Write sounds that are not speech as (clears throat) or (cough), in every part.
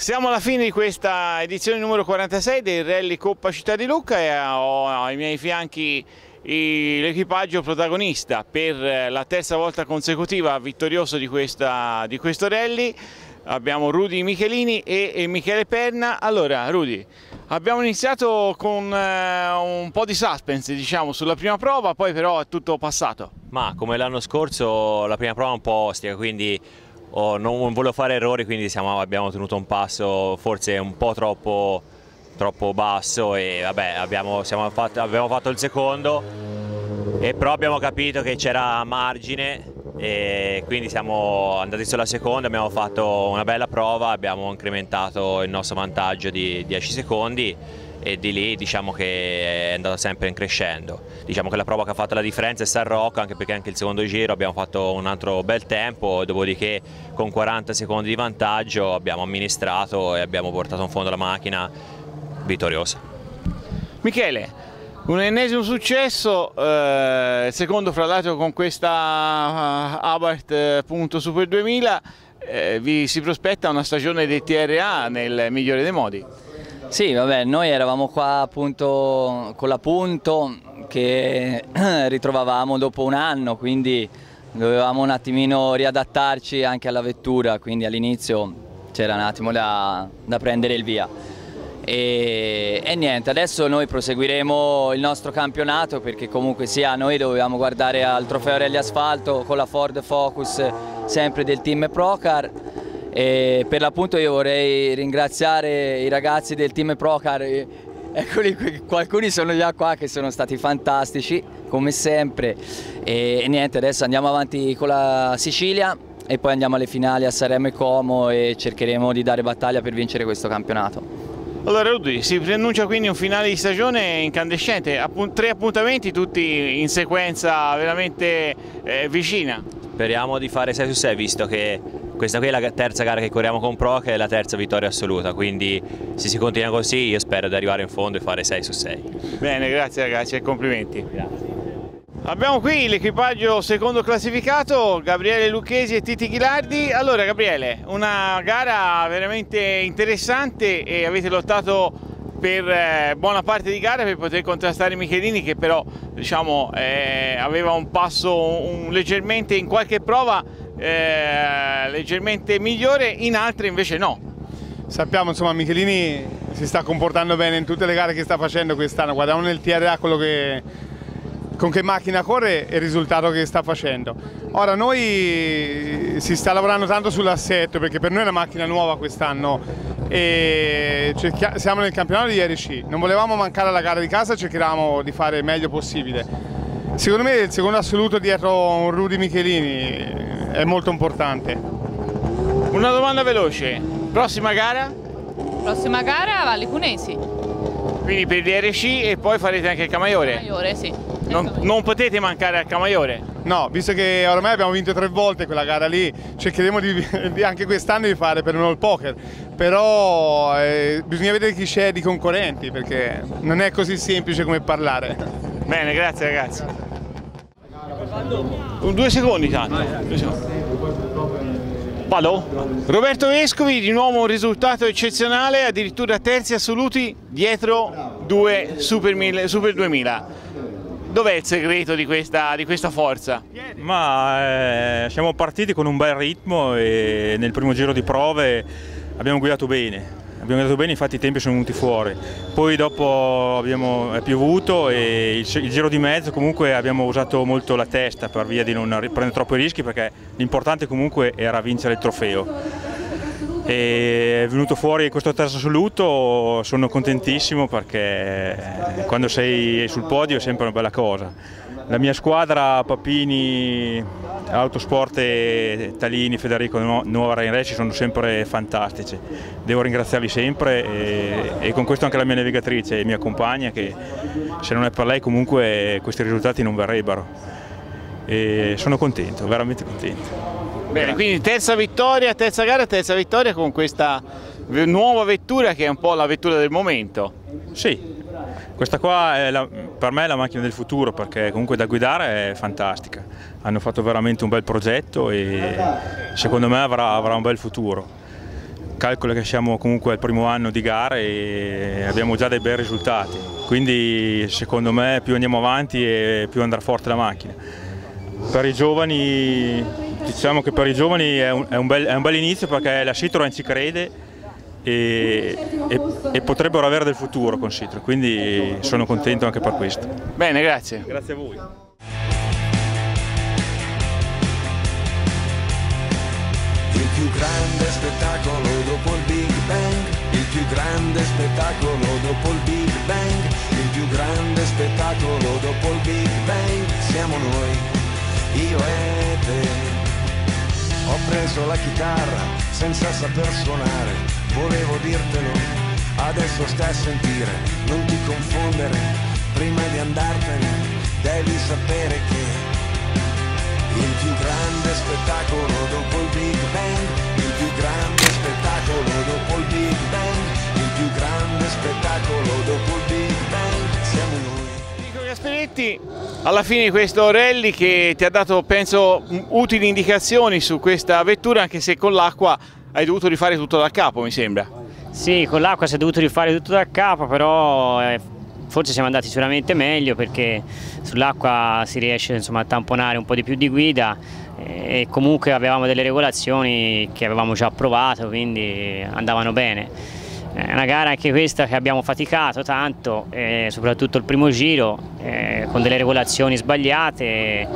Siamo alla fine di questa edizione numero 46 del Rally Coppa Città di Lucca e ho ai miei fianchi l'equipaggio protagonista per la terza volta consecutiva vittorioso di, questa, di questo rally. Abbiamo Rudy Michelini e, e Michele Perna. Allora Rudy, abbiamo iniziato con eh, un po' di suspense diciamo, sulla prima prova, poi però è tutto passato. Ma come l'anno scorso la prima prova è un po' ostica, quindi oh, non volevo fare errori, quindi siamo, abbiamo tenuto un passo forse un po' troppo, troppo basso e vabbè, abbiamo, fatto, abbiamo fatto il secondo e però abbiamo capito che c'era margine e quindi siamo andati sulla seconda, abbiamo fatto una bella prova, abbiamo incrementato il nostro vantaggio di 10 secondi e di lì diciamo che è andata sempre in crescendo. Diciamo che la prova che ha fatto la differenza è San Rocco, anche perché anche il secondo giro abbiamo fatto un altro bel tempo, dopodiché con 40 secondi di vantaggio abbiamo amministrato e abbiamo portato in fondo la macchina vittoriosa. Michele, un ennesimo successo, eh, secondo fra l'altro con questa uh, Abarth eh, punto Super 2000, eh, vi si prospetta una stagione del TRA nel migliore dei modi. Sì, vabbè, noi eravamo qua appunto con la Punto che (clears throat) ritrovavamo dopo un anno, quindi dovevamo un attimino riadattarci anche alla vettura, quindi all'inizio c'era un attimo da, da, prendere il via. E, e, niente, adesso noi proseguiremo il nostro campionato perché comunque sia noi dovevamo guardare al trofeo Rally Asfalto con la Ford Focus sempre del team Procar e per l'appunto io vorrei ringraziare i ragazzi del team Procar, eccoli alcuni sono già qua che sono stati fantastici come sempre e, niente adesso andiamo avanti con la Sicilia e poi andiamo alle finali a Saremo e Como e cercheremo di dare battaglia per vincere questo campionato. Allora Rudi, si preannuncia quindi un finale di stagione incandescente, Appunt tre appuntamenti tutti in sequenza veramente eh, vicina. Speriamo di fare 6 su 6 visto che questa qui è la terza gara che corriamo con Pro che è la terza vittoria assoluta, quindi se si continua così io spero di arrivare in fondo e fare 6 su 6. Bene, grazie ragazzi e complimenti. Grazie. Abbiamo qui l'equipaggio secondo classificato, Gabriele Lucchesi e Titi Ghilardi. Allora Gabriele, una gara veramente interessante e avete lottato per eh, buona parte di gara per poter contrastare Michelini che però diciamo, eh, aveva un passo un, leggermente in qualche prova eh, leggermente migliore, in altre invece no. Sappiamo insomma Michelini si sta comportando bene in tutte le gare che sta facendo quest'anno, guardiamo nel TRA quello che, con che macchina corre e il risultato che sta facendo. Ora noi si sta lavorando tanto sull'assetto perché per noi è una macchina nuova quest'anno e siamo nel campionato di RC, non volevamo mancare alla gara di casa, cerchiamo di fare il meglio possibile. Secondo me il secondo assoluto dietro un Rudy Michelini è molto importante. Una domanda veloce, prossima gara? Prossima gara Valli Cunesi. Quindi per il DRC e poi farete anche il Camaiore? Camaiore, sì. Non, non, potete mancare al Camaiore? No, visto che ormai abbiamo vinto tre volte quella gara lì, cercheremo di, (laughs) di anche quest'anno di fare per noi il poker, però eh, bisogna vedere chi c'è di concorrenti perché non è così semplice come parlare. Bene, grazie ragazzi. Due secondi tanto. Palo. Roberto Vescovi, di nuovo un risultato eccezionale, addirittura terzi assoluti dietro due Super, 1000, Super 2000. Dov'è il segreto di questa, di questa forza? Ma eh, siamo partiti con un bel ritmo e nel primo giro di prove abbiamo guidato bene abbiamo andato bene, infatti i tempi sono venuti fuori. Poi dopo abbiamo, è piovuto e il, il, giro di mezzo comunque abbiamo usato molto la testa per via di non prendere troppi rischi perché l'importante comunque era vincere il trofeo. E è venuto fuori questo terzo assoluto, sono contentissimo perché quando sei sul podio è sempre una bella cosa. La mia squadra, Papini, Autosport Talini, Federico Nuova Rain Race sono sempre fantastici. Devo ringraziarli sempre e, e, con questo anche la mia navigatrice e mia compagna che se non è per lei comunque questi risultati non verrebbero. E sono contento, veramente contento. Bene, quindi terza vittoria, terza gara, terza vittoria con questa nuova vettura che è un po' la vettura del momento. Sì, questa qua la, per me è la macchina del futuro perché comunque da guidare è fantastica. Hanno fatto veramente un bel progetto e secondo me avrà, avrà un bel futuro. calcola che siamo comunque al primo anno di gara e abbiamo già dei bei risultati, quindi secondo me più andiamo avanti e più andrà forte la macchina. Per i giovani, diciamo che per i giovani è un, è un, bel, è un bel, inizio perché la Citroen ci crede e, e, e, potrebbero avere del futuro con Citroen, quindi sono contento anche per questo. Bene, grazie. Grazie a voi. Il più grande spettacolo dopo il Big Bang, il più grande spettacolo dopo il Big Bang, il più grande spettacolo dopo il Big Bang, siamo noi, io e te. Ho preso la chitarra senza saper suonare, volevo dirtelo, adesso stai a sentire, non ti confondere, prima di andartene devi sapere che il più grande spettacolo dopo il Big Bang, il più grande Gasperetti, alla fine di questo rally che ti ha dato, penso, utili indicazioni su questa vettura, anche se con l'acqua hai dovuto rifare tutto da capo, mi sembra. Sì, con l'acqua si è dovuto rifare tutto da capo, però... Eh forse siamo andati sicuramente meglio perché sull'acqua si riesce insomma, a tamponare un po' di più di guida e comunque avevamo delle regolazioni che avevamo già provato quindi andavano bene. È una gara anche questa che abbiamo faticato tanto, eh, soprattutto il primo giro, eh, con delle regolazioni sbagliate.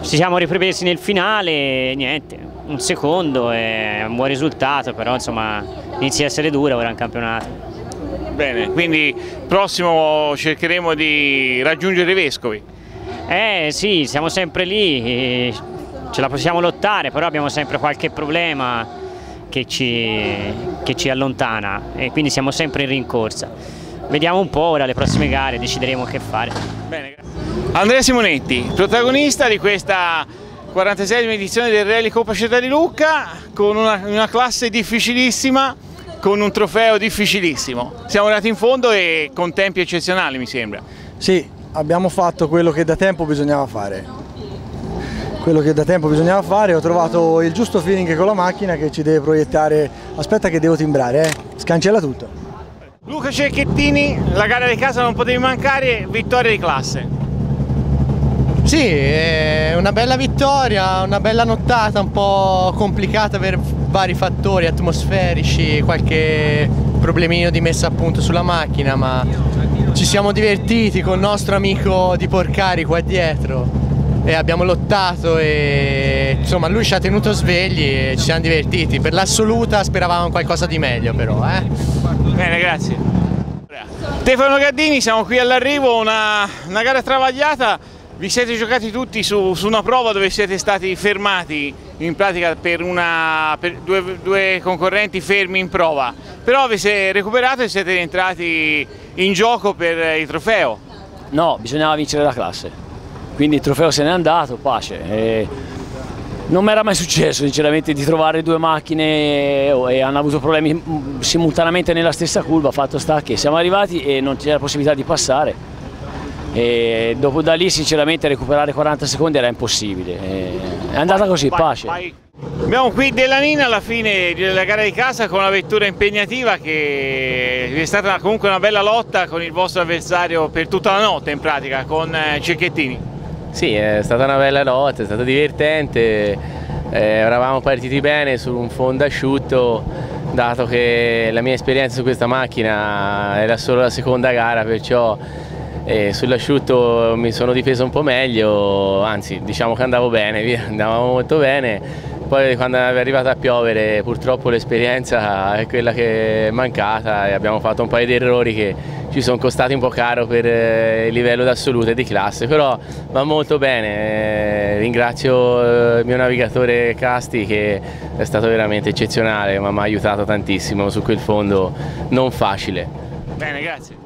Ci siamo ripresi nel finale, niente, un secondo e un buon risultato, però insomma inizia a essere dura ora in campionato. Bene, quindi prossimo cercheremo di raggiungere i vescovi. Eh sì, siamo sempre lì, ce la possiamo lottare, però abbiamo sempre qualche problema che ci, che ci allontana e quindi siamo sempre in rincorsa. Vediamo un po' ora le prossime gare, decideremo che fare. Bene. Andrea Simonetti, protagonista di questa 46 edizione del Rally Coppa Città di Lucca con una, una classe difficilissima con un trofeo difficilissimo. Siamo arrivati in fondo e con tempi eccezionali mi sembra. Sì, abbiamo fatto quello che da tempo bisognava fare. Quello che da tempo bisognava fare, ho trovato il giusto feeling con la macchina che ci deve proiettare. Aspetta che devo timbrare, eh. Scancella tutto. Luca Cecchettini, la gara di casa non potevi mancare, vittoria di classe. Sì, è una bella vittoria, una bella nottata, un po' complicata per vari fattori atmosferici, qualche problemino di messa a punto sulla macchina, ma ci siamo divertiti con il nostro amico di Porcari qua dietro e abbiamo lottato e insomma lui ci ha tenuto svegli e ci siamo divertiti. Per l'assoluta speravamo qualcosa di meglio però. Eh? Bene, grazie. Stefano Gaddini, siamo qui all'arrivo, una, una gara travagliata vi siete giocati tutti su, su, una prova dove siete stati fermati in pratica per, una, per due, due, concorrenti fermi in prova, però vi siete recuperato e siete rientrati in gioco per il trofeo. No, bisognava vincere la classe, quindi il trofeo se n'è andato, pace. E non mi era mai successo sinceramente di trovare due macchine e hanno avuto problemi simultaneamente nella stessa curva, fatto sta che siamo arrivati e non c'era possibilità di passare e dopo da lì sinceramente recuperare 40 secondi era impossibile, è andata così, pace. Abbiamo qui Delanina alla fine della gara di casa con una vettura impegnativa che è stata comunque una bella lotta con il vostro avversario per tutta la notte in pratica, con eh, Cecchettini. Sì, è stata una bella lotta, è stato divertente, eh, eravamo partiti bene su un fondo asciutto, dato che la mia esperienza su questa macchina era solo la seconda gara, perciò e sull'asciutto mi sono difeso un po' meglio, anzi diciamo che andavo bene, (laughs) andavamo molto bene. Poi quando è arrivata a piovere purtroppo l'esperienza è quella che è mancata e abbiamo fatto un paio di errori che ci sono costati un po' caro per eh, il livello d'assoluto e di classe, però va molto bene. Ringrazio il mio navigatore Casti che è stato veramente eccezionale, ma mi ha aiutato tantissimo su quel fondo non facile. Bene, grazie.